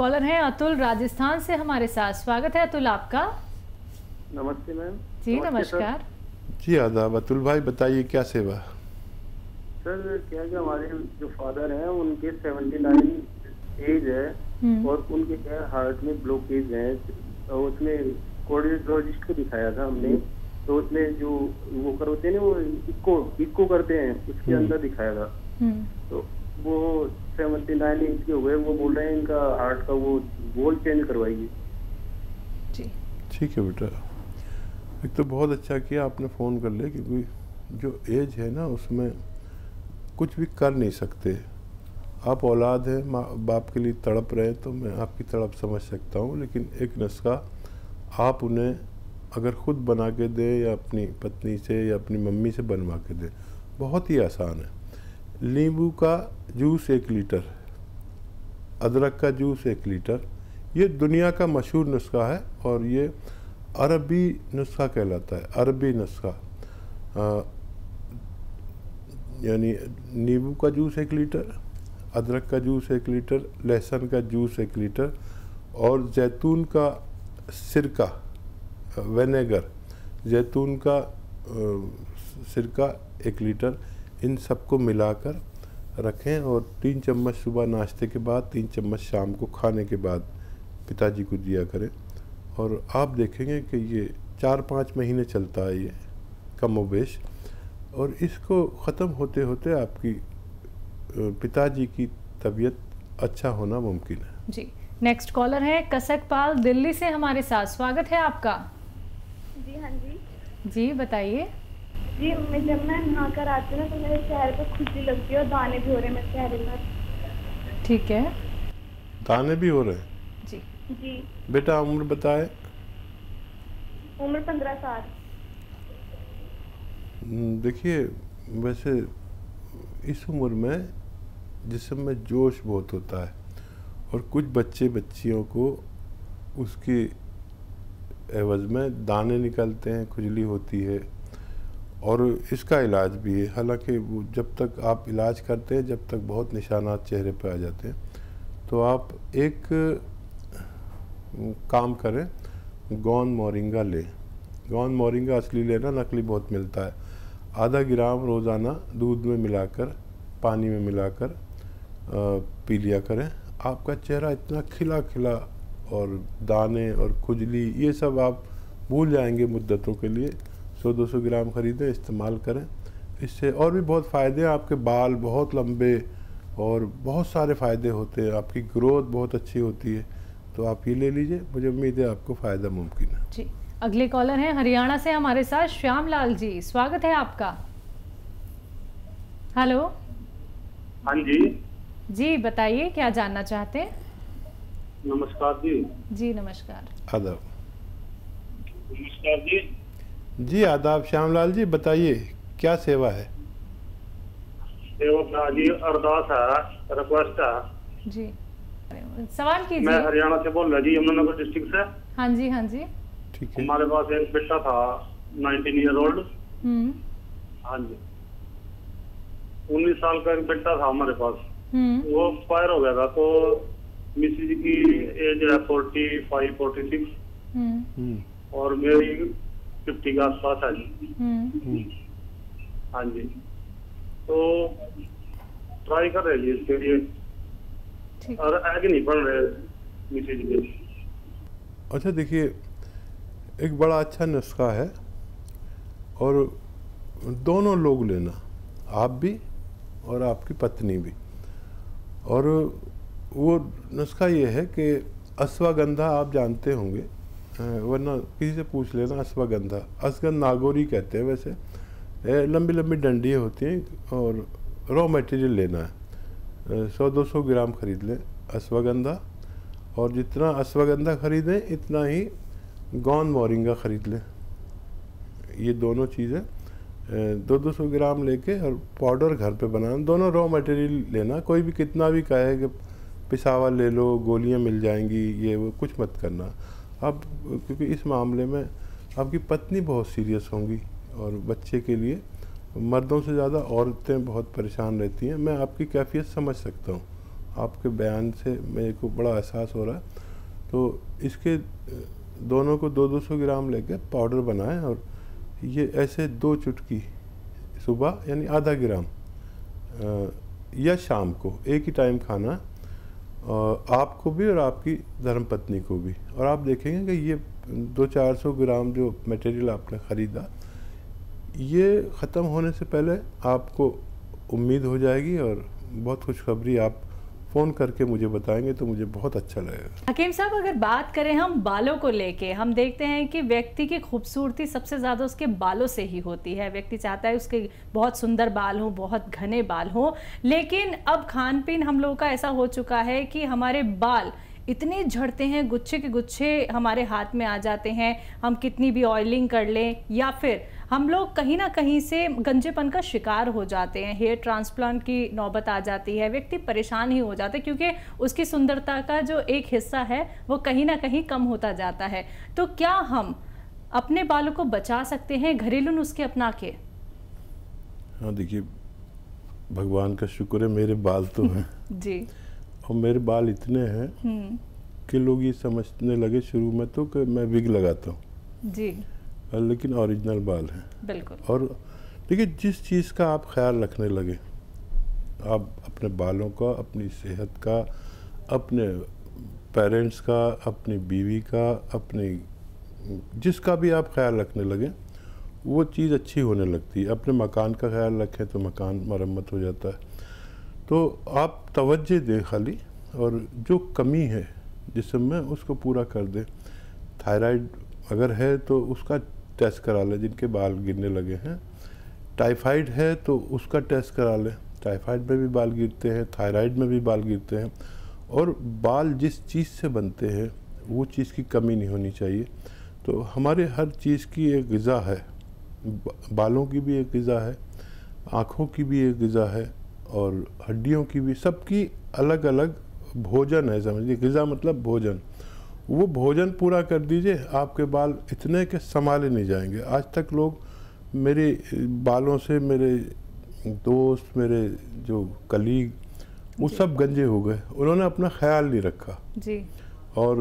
Collar हैं अतुल राजस्थान से हमारे साथ। स्वागत है अतुल आपका। नमस्ते मैम। जी नमस्कार। जी आदाब। अतुल भाई बताइए क्या सेवा? सर क्या क्या हमारे जो फादर हैं उनके 79 एज है हम्म। और उनके क्या हार्ट में ब्लॉकेज है। तो उसमें कोर्डियोलॉजिस्ट को दिखाया था हमने। तो उसमें जो वो करते हैं ना वो इको इको करते हैं उसके हम्म। अंदर दिखाया था। हम्म, तो वो 79 एज के हुए वो बोल रहे हैं इनका हार्ट का वो वोल चेंज करवाइए जी। ठीक है बेटा। एक तो बहुत अच्छा किया आपने फ़ोन कर लिया क्योंकि जो एज है ना उसमें कुछ भी कर नहीं सकते। आप औलाद हैं माँ बाप के लिए तड़प रहे हैं तो मैं आपकी तड़प समझ सकता हूँ लेकिन एक नस्खा आप उन्हें अगर खुद बना के दें या अपनी पत्नी से या अपनी मम्मी से बनवा के दें बहुत ही आसान है। नींबू का जूस एक लीटर, अदरक का जूस एक लीटर, ये दुनिया का मशहूर नुस्खा है और ये अरबी नुस्खा कहलाता है, अरबी नुस्खा। यानी नींबू का जूस एक लीटर, अदरक का जूस एक लीटर, लहसुन का जूस एक लीटर और जैतून का सिरका विनेगर, जैतून का सिरका एक लीटर। इन सबको मिलाकर रखें और तीन चम्मच सुबह नाश्ते के बाद तीन चम्मच शाम को खाने के बाद पिताजी को दिया करें। और आप देखेंगे कि ये चार पाँच महीने चलता है ये कम वेश और इसको ख़त्म होते होते आपकी पिताजी की तबीयत अच्छा होना मुमकिन है। जी नेक्स्ट कॉलर है कसकपाल दिल्ली से हमारे साथ। स्वागत है आपका। जी हाँ जी। जी बताइए। जी मैं जब मैं नहा कर आती हूँ ना तो मेरे चेहरे पर खुजली लगती है और दाने भी हो रहे हैं मेरे चेहरे पर। ठीक है। दाने भी हो रहे हैं? जी। जी। बेटा उम्र बताए। उम्र पंद्रह साल। हम्म, देखिए वैसे इस उम्र में जिसम में जोश बहुत होता है और कुछ बच्चे बच्चियों को उसके एवज में दाने निकलते हैं खुजली होती है और इसका इलाज भी है। हालाँकि जब तक आप इलाज करते हैं, जब तक बहुत निशानात चेहरे पर आ जाते हैं तो आप एक काम करें, गौन मोरिंगा लें। गौन मोरिंगा असली लेना नकली बहुत मिलता है। आधा ग्राम रोज़ाना दूध में मिलाकर, पानी में मिलाकर पी लिया करें। आपका चेहरा इतना खिला खिला और दाने और खुजली, ये सब आप भूल जाएँगे मुद्दतों के लिए। 100-200 ग्राम खरीदें इस्तेमाल करें। इससे और भी बहुत फ़ायदे हैं। आपके बाल बहुत लंबे और बहुत सारे फ़ायदे होते हैं। आपकी ग्रोथ बहुत अच्छी होती है। तो आप ये ले लीजिए। मुझे उम्मीद है आपको फ़ायदा मुमकिन है। जी। अगले कॉलर हैं हरियाणा से हमारे साथ श्याम लाल जी। स्वागत है आपका। हेलो। हाँ जी। जी बताइए क्या जानना चाहते हैं? नमस्कार जी। जी नमस्कार। आदाब। नमस्कार जी। जी आदाब। श्यामलाल जी बताइए क्या सेवा है? जी अरदास है रिक्वेस्ट है। जी। सवाल मैं हरियाणा से बोल रहा जी यमुनानगर डिस्ट्रिक्ट से। हाँ जी हाँ जी। ठीक है। हमारे पास एक बेटा था 19 ईयर ओल्ड हाँ जी। उन्नीस साल का एक बेटा था हमारे पास। हम्म। वो एक्सपायर हो गया था तो मिसिज की एज है फोर्टी फाइव फोर्टी सिक्स और मेरी फिफ्टी के आसपास है जी हम्म हम्म। हाँ जी। तो ट्राई कर रहे जी इसके लिए। और आगे नहीं बढ़ रहे मिसिज के अच्छा देखिए एक बड़ा अच्छा नुस्खा है और दोनों लोग लेना आप भी और आपकी पत्नी भी। और वो नुस्खा ये है कि अश्वगंधा आप जानते होंगे वरना किसी से पूछ लेना अश्वगंधा। अश्वगंध नागौरी कहते हैं वैसे। लंबी लंबी डंडियाँ होती हैं और रॉ मटेरियल लेना है। सौ, दो सौ ग्राम खरीद लें अश्वगंधा। और जितना अश्वगंधा खरीदें, इतना ही गौन मोरिंगा खरीद लें। ये दोनों चीज़ें दो दो सौ ग्राम लेके और पाउडर घर पे बनाना। दोनों रॉ मटेरियल लेना। कोई भी कितना भी कहे कि पिसावा ले लो, गोलियाँ मिल जाएँगी, ये वो कुछ मत करना। अब क्योंकि इस मामले में आपकी पत्नी बहुत सीरियस होंगी और बच्चे के लिए मर्दों से ज़्यादा औरतें बहुत परेशान रहती हैं। मैं आपकी कैफियत समझ सकता हूँ। आपके बयान से मेरे को बड़ा एहसास हो रहा है। तो इसके, दोनों को दो दो सौ ग्राम लेके पाउडर बनाएँ और ये ऐसे दो चुटकी सुबह यानी आधा ग्राम या शाम को एक ही टाइम खाना आपको भी और आपकी धर्मपत्नी को भी। और आप देखेंगे कि ये दो चार सौ ग्राम जो मटेरियल आपने ख़रीदा, ये ख़त्म होने से पहले आपको उम्मीद हो जाएगी और बहुत खुशखबरी आप फ़ोन करके मुझे बताएँगे तो मुझे बहुत अच्छा लगेगा। हकीम साहब, अगर बात करें हम बालों को लेके, हम देखते हैं कि व्यक्ति की खूबसूरती सबसे ज़्यादा उसके बालों से ही होती है। व्यक्ति चाहता है उसके बहुत सुंदर बाल हों, बहुत घने बाल हों, लेकिन अब खान पीन हम लोगों का ऐसा हो चुका है कि हमारे बाल इतने झड़ते हैं गुच्छे के गुच्छे हमारे हाथ में आ जाते हैं हम कितनी भी ऑयलिंग कर लें या फिर हम लोग कहीं ना कहीं से गंजेपन का शिकार हो जाते हैं हेयर ट्रांसप्लांट की नौबत आ जाती है व्यक्ति परेशान ही हो जाता है क्योंकि उसकी सुंदरता का जो एक हिस्सा है वो कहीं ना कहीं कम होता जाता है। तो क्या हम अपने बालों को बचा सकते हैं घरेलू नुस्खे अपना के? हाँ देखिए भगवान का शुक्र है मेरे बाल तो हैं। जी। और मेरे बाल इतने हैं हम्म। कि लोग ये समझने लगे शुरू में तो कि मैं विग लगाता हूँ। जी। लेकिन ओरिजिनल बाल हैं। बिल्कुल। और देखिए जिस चीज़ का आप ख्याल रखने लगे आप अपने बालों का अपनी सेहत का अपने पेरेंट्स का अपनी बीवी का अपनी जिसका भी आप ख्याल रखने लगे वो चीज़ अच्छी होने लगती है। अपने मकान का ख्याल रखें तो मकान मरम्मत हो जाता है। तो आप तवज्जो दें खाली और जो कमी है जिसम में उसको पूरा कर दें। थायराइड अगर है तो उसका टेस्ट करा लें, जिनके बाल गिरने लगे हैं। टाइफाइड है तो उसका टेस्ट करा लें। टाइफाइड में भी बाल गिरते हैं, थायराइड में भी बाल गिरते हैं। और बाल जिस चीज़ से बनते हैं, वो चीज़ की कमी नहीं होनी चाहिए। तो हमारे हर चीज़ की एक गज़ा है। बालों की भी एक गज़ा है, आँखों की भी एक गज़ा है। और हड्डियों की भी सबकी अलग अलग भोजन है समझिए। गज़ा मतलब भोजन। वो भोजन पूरा कर दीजिए आपके बाल इतने के संभाले नहीं जाएँगे। आज तक लोग मेरे बालों से मेरे दोस्त मेरे जो कलीग वो सब गंजे हो गए। उन्होंने अपना ख्याल नहीं रखा। जी। और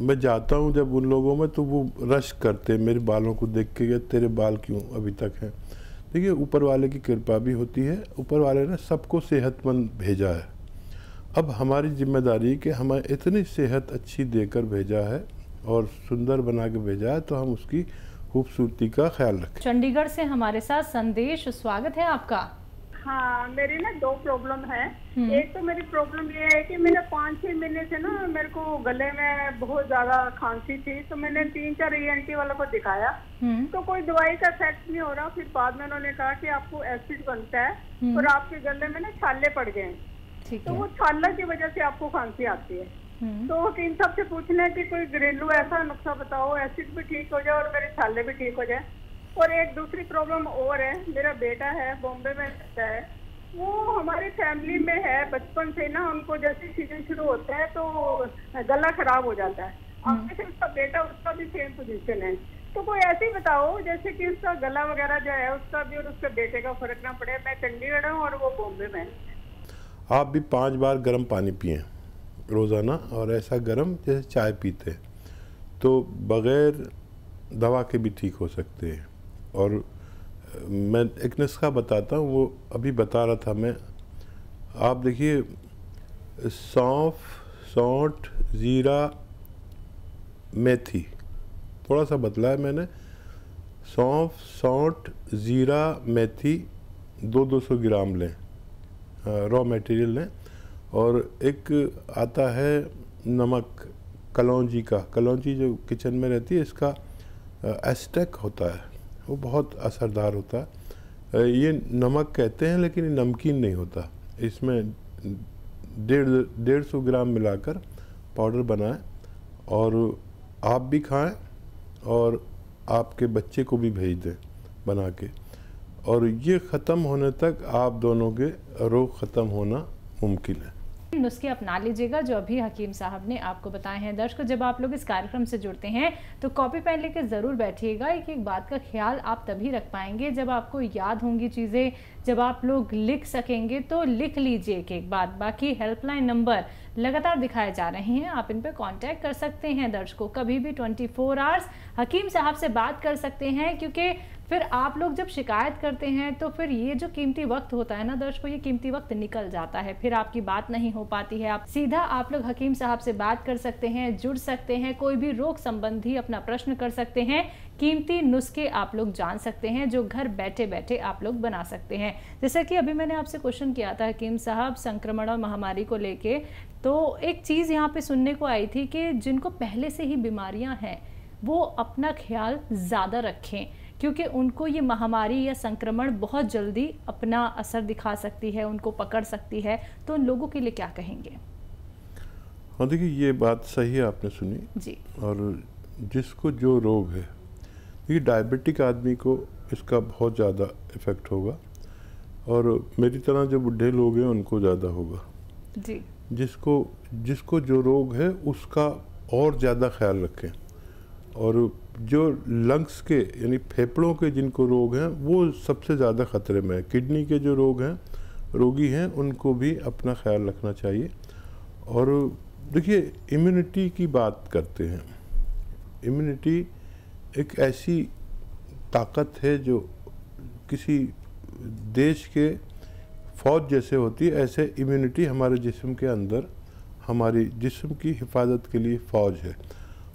मैं जाता हूँ जब उन लोगों में तो वो रश करते मेरे बालों को देख के कि तेरे बाल क्यों अभी तक हैं? देखिए, ऊपर वाले की कृपा भी होती है। ऊपर वाले ने सबको सेहतमंद भेजा है। अब हमारी ज़िम्मेदारी कि हमें इतनी सेहत अच्छी देकर भेजा है और सुंदर बना के भेजा है तो हम उसकी खूबसूरती का ख्याल रखें। चंडीगढ़ से हमारे साथ संदेश, स्वागत है आपका। हाँ मेरी ना दो प्रॉब्लम है। हम्म। एक तो मेरी प्रॉब्लम ये है कि मैंने पाँच छह महीने से ना मेरे को गले में बहुत ज़्यादा खांसी थी तो मैंने तीन चार ई वालों को दिखाया। हम्म। तो कोई दवाई का इफ़ेक्ट नहीं हो रहा फिर बाद में उन्होंने कहा कि आपको एसिड बनता है हम्म। और आपके गले में ना छाले पड़ गए। हैं तो वो छाला की वजह से आपको खांसी आती है। तो इन सबसे पूछना है कि कोई घरेलू ऐसा नुस्खा बताओ एसिड भी ठीक हो जाए और मेरे छाले भी ठीक हो जाए। और एक दूसरी प्रॉब्लम और है। मेरा बेटा है बॉम्बे में रहता है। वो हमारी फैमिली में है बचपन से ना उनको जैसे सीज़न शुरू होता है तो गला खराब हो जाता है। अब जैसे उसका बेटा उसका भी सेम पोजीशन है। तो कोई ऐसे ही बताओ जैसे कि उसका गला वगैरह जो है उसका भी और उसके बेटे का फ़र्क ना पड़े। मैं चंडीगढ़ हूँ और वो बॉम्बे में आप भी पाँच बार गर्म पानी पिए रोज़ाना और ऐसा गर्म जैसे चाय पीते। तो बग़ैर दवा के भी ठीक हो सकते हैं। और मैं एक नुस्खा बताता हूँ, वो अभी बता रहा था मैं। आप देखिए, सौंफ, सौंठ, ज़ीरा, मेथी थोड़ा सा बदला है मैंने। सौंफ, सौंठ, ज़ीरा, मेथी दो दो सौ ग्राम लें रॉ मटेरियल लें। और एक आता है नमक, कलौजी का। कलौजी जो किचन में रहती है, इसका एस्टेक होता है। वो बहुत असरदार होता है। ये नमक कहते हैं, लेकिन नमकीन नहीं होता। इसमें डेढ़ डेढ़ सौ ग्राम मिलाकर पाउडर बनाएँ और आप भी खाएँ और आपके बच्चे को भी भेज दें बना के। और ये ख़त्म होने तक आप दोनों के रोग ख़त्म होना मुमकिन है। नुस्खे अपना लीजिएगा, जो अभी हकीम साहब ने आपको बताए हैं। दर्शकों, जब आप लोग इस कार्यक्रम से जुड़ते हैं तो कॉपी पेन लेकर ज़रूर बैठिएगा। एक एक बात का ख्याल आप तभी रख पाएँगे जब आपको याद होंगी चीज़ें, जब आप लोग लिख सकेंगे तो लिख लीजिए एक एक बात। बाकी हेल्पलाइन नंबर लगातार दिखाए जा रहे हैं, आप इन पर कांटेक्ट कर सकते हैं। दर्शकों, कभी भी 24 फोर आवर्स हकीम साहब से बात कर सकते हैं, क्योंकि फिर आप लोग जब शिकायत करते हैं तो फिर ये जो कीमती वक्त होता है ना दर्शकों, ये कीमती वक्त निकल जाता है। फिर आपकी बात नहीं हो पाती है। आप सीधा आप लोग हकीम साहब से बात कर सकते हैं, जुड़ सकते हैं, कोई भी रोग संबंधी अपना प्रश्न कर सकते हैं। कीमती नुस्खे आप लोग जान सकते हैं, जो घर बैठे बैठे आप लोग बना सकते हैं। जैसे कि अभी मैंने आपसे क्वेश्चन किया था हकीम साहब, संक्रमण और महामारी को लेके। तो एक चीज़ यहाँ पे सुनने को आई थी कि जिनको पहले से ही बीमारियाँ हैं, वो अपना ख्याल ज़्यादा रखें। क्योंकि उनको ये महामारी या संक्रमण बहुत जल्दी अपना असर दिखा सकती है उनको पकड़ सकती है तो उन लोगों के लिए क्या कहेंगे? हाँ देखिए ये बात सही है आपने सुनी। जी। और जिसको जो रोग है देखिए डायबिटिक आदमी को इसका बहुत ज़्यादा इफ़ेक्ट होगा और मेरी तरह जो बुढ़े लोग हैं उनको ज़्यादा होगा। जी। जिसको जिसको जो रोग है उसका और ज़्यादा ख्याल रखें। और जो लंग्स के, यानी फेफड़ों के जिनको रोग हैं, वो सबसे ज़्यादा ख़तरे में है। किडनी के जो रोग हैं, रोगी हैं, उनको भी अपना ख्याल रखना चाहिए। और देखिए इम्यूनिटी की बात करते हैं। इम्यूनिटी एक ऐसी ताकत है जो किसी देश के फौज जैसे होती है, ऐसे इम्यूनिटी हमारे जिस्म के अंदर, हमारी जिस्म की हिफाजत के लिए फ़ौज है।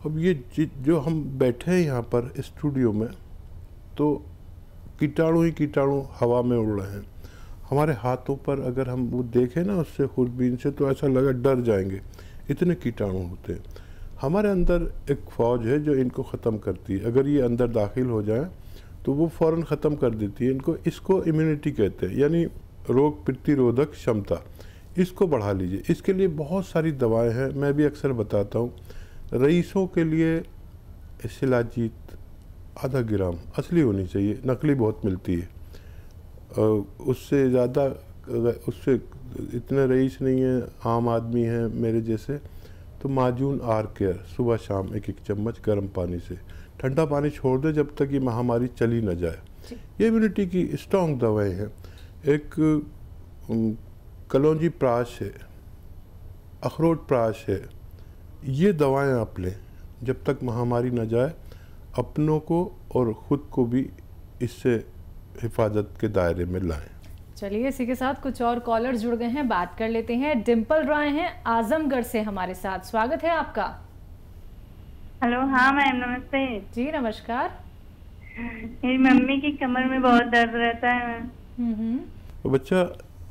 अब ये जो हम बैठे हैं यहाँ पर स्टूडियो में तो कीटाणु ही कीटाणु हवा में उड़ रहे हैं। हमारे हाथों पर अगर हम वो देखें ना उससे खुरबीन से तो ऐसा लगा डर जाएँगे। इतने कीटाणु होते हैं। हमारे अंदर एक फ़ौज है जो इनको ख़त्म करती है। अगर ये अंदर दाखिल हो जाए तो वो फ़ौर ख़त्म कर देती है। इनको, इसको इम्यूनिटी कहते हैं। यानी रोग प्रतिरोधक क्षमता। इसको बढ़ा लीजिए। इसके लिए बहुत सारी दवाएँ हैं। मैं भी अक्सर बताता हूँ। रईसों के लिए शिलाजीत आधा ग्राम असली होनी चाहिए नकली बहुत मिलती है। उससे ज़्यादा उससे इतने रईस नहीं है आम आदमी हैं मेरे जैसे तो माजून आर केयर सुबह शाम एक एक चम्मच गर्म पानी से। ठंडा पानी छोड़ दे जब तक ये महामारी चली ना जाए। ये इम्यूनिटी की स्ट्रॉन्ग दवाएँ हैं। एक कलौजी प्राश है अखरोट प्राश है ये दवाएँ आप लें जब तक महामारी न जाए अपनों को और ख़ुद को भी इससे हिफाजत के दायरे में लाएँ। चलिए इसी के साथ कुछ और कॉलर जुड़ गए हैं बात कर लेते हैं। डिम्पल रॉय हैं आजमगढ़ से हमारे साथ। स्वागत है आपका। हेलो हाँ मैम नमस्ते। जी नमस्कार। मेरी मम्मी की कमर में बहुत दर्द रहता है मैम। हम्म। तो बच्चा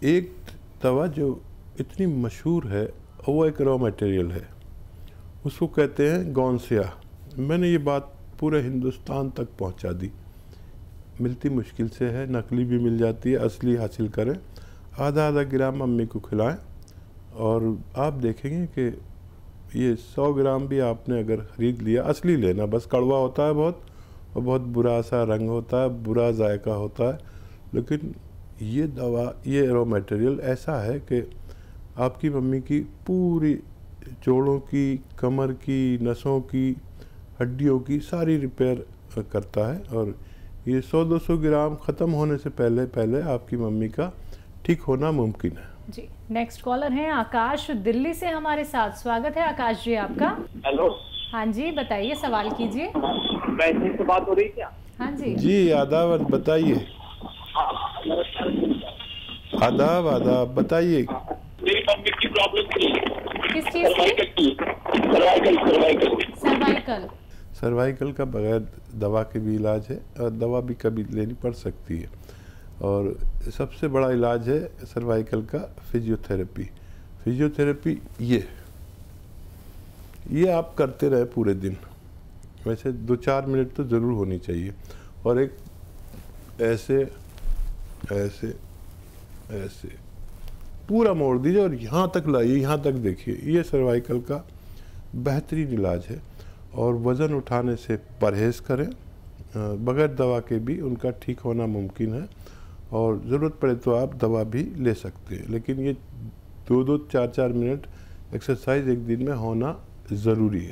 एक दवा जो इतनी मशहूर है वो एक रॉ मटेरियल है। उसको कहते हैं गौनसिया। मैंने ये बात पूरे हिंदुस्तान तक पहुँचा दी। मिलती मुश्किल से है, नकली भी मिल जाती है, असली हासिल करें। आधा आधा ग्राम मम्मी को खिलाएँ। और आप देखेंगे कि ये सौ ग्राम भी आपने अगर ख़रीद लिया, असली लेना। बस कड़वा होता है बहुत, और बहुत बुरा सा रंग होता है, बुरा जायका होता है। लेकिन ये दवा, ये रॉ मटेरियल ऐसा है कि आपकी मम्मी की पूरी जोड़ों की कमर की नसों की हड्डियों की सारी रिपेयर करता है और ये 100-200 ग्राम ख़त्म होने से पहले पहले आपकी मम्मी का ठीक होना मुमकिन है। जी नेक्स्ट कॉलर हैं आकाश दिल्ली से हमारे साथ। स्वागत है आकाश जी आपका। हेलो। हाँ जी बताइए सवाल कीजिए। वैसे से बात हो रही क्या? हाँ जी। जी आदाब बताइए। आदाब आदाब बताइए मेरी मम्मी की प्रॉब्लम थी किस चीज़ की सर्वाइकल सर्वाइकल सर्वाइकल सर्वाइकल का बगैर दवा के भी इलाज है, और दवा भी कभी लेनी पड़ सकती है। और सबसे बड़ा इलाज है सर्वाइकल का फिजियोथेरेपी फिजियोथेरेपी ये ये आप करते रहे पूरे दिन। वैसे दो चार मिनट तो ज़रूर होनी चाहिए। और एक ऐसे ऐसे ऐसे पूरा मोड़ दीजिए और यहाँ तक लाइए, यहाँ तक देखिए। ये सर्वाइकल का बेहतरीन इलाज है और वज़न उठाने से परहेज़ करें बगैर दवा के भी उनका ठीक होना मुमकिन है और ज़रूरत पड़े तो आप दवा भी ले सकते हैं। लेकिन ये दो दो चार चार मिनट एक्सरसाइज एक दिन में होना ज़रूरी है।